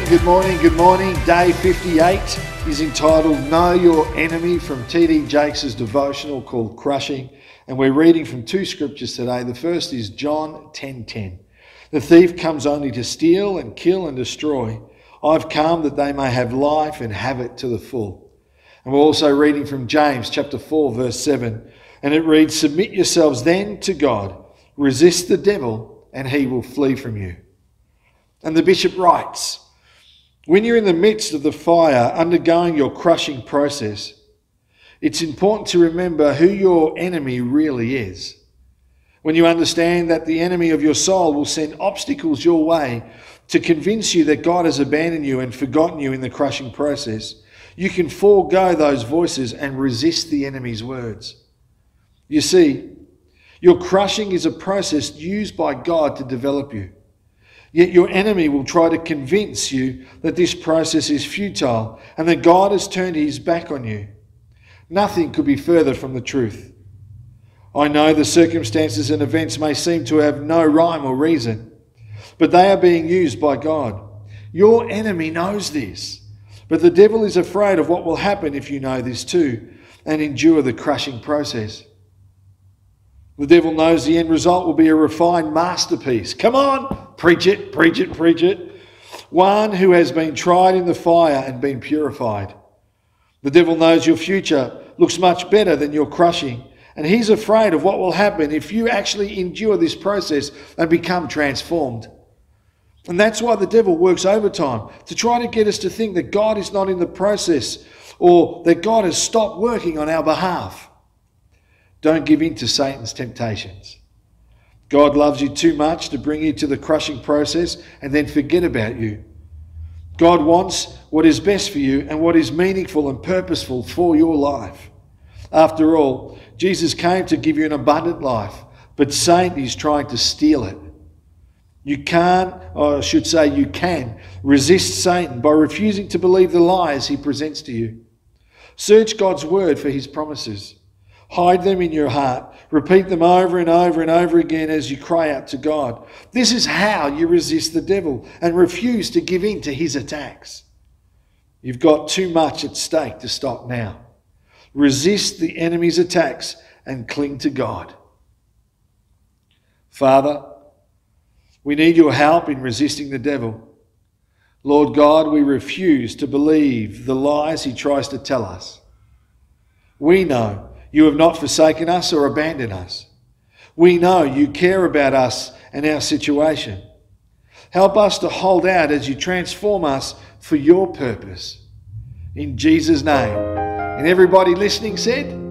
good morning, good morning. Day 58 is entitled Know Your Enemy from TD Jakes' devotional called Crushing. And we're reading from two scriptures today. The first is John 10:10. The thief comes only to steal and kill and destroy. I've come that they may have life and have it to the full. And we're also reading from James chapter 4 verse 7. And it reads, Submit yourselves then to God, resist the devil, and he will flee from you. And the bishop writes, when you're in the midst of the fire, undergoing your crushing process, it's important to remember who your enemy really is. When you understand that the enemy of your soul will send obstacles your way to convince you that God has abandoned you and forgotten you in the crushing process, you can forego those voices and resist the enemy's words. You see, your crushing is a process used by God to develop you. Yet your enemy will try to convince you that this process is futile and that God has turned his back on you. Nothing could be further from the truth. I know the circumstances and events may seem to have no rhyme or reason, but they are being used by God. Your enemy knows this, but the devil is afraid of what will happen if you know this too and endure the crushing process. The devil knows the end result will be a refined masterpiece. Come on, preach it, preach it, preach it. One who has been tried in the fire and been purified. The devil knows your future looks much better than your crushing, and he's afraid of what will happen if you actually endure this process and become transformed. And that's why the devil works overtime to try to get us to think that God is not in the process or that God has stopped working on our behalf. Don't give in to Satan's temptations. God loves you too much to bring you to the crushing process and then forget about you. God wants what is best for you and what is meaningful and purposeful for your life. After all, Jesus came to give you an abundant life, but Satan is trying to steal it. You can't, or I should say, you can resist Satan by refusing to believe the lies he presents to you. Search God's word for his promises. Hide them in your heart. Repeat them over and over and over again as you cry out to God. This is how you resist the devil and refuse to give in to his attacks. You've got too much at stake to stop now. Resist the enemy's attacks and cling to God. Father, we need your help in resisting the devil. Lord God, we refuse to believe the lies he tries to tell us. We know you have not forsaken us or abandoned us. We know you care about us and our situation. Help us to hold out as you transform us for your purpose. In Jesus' name. And everybody listening said,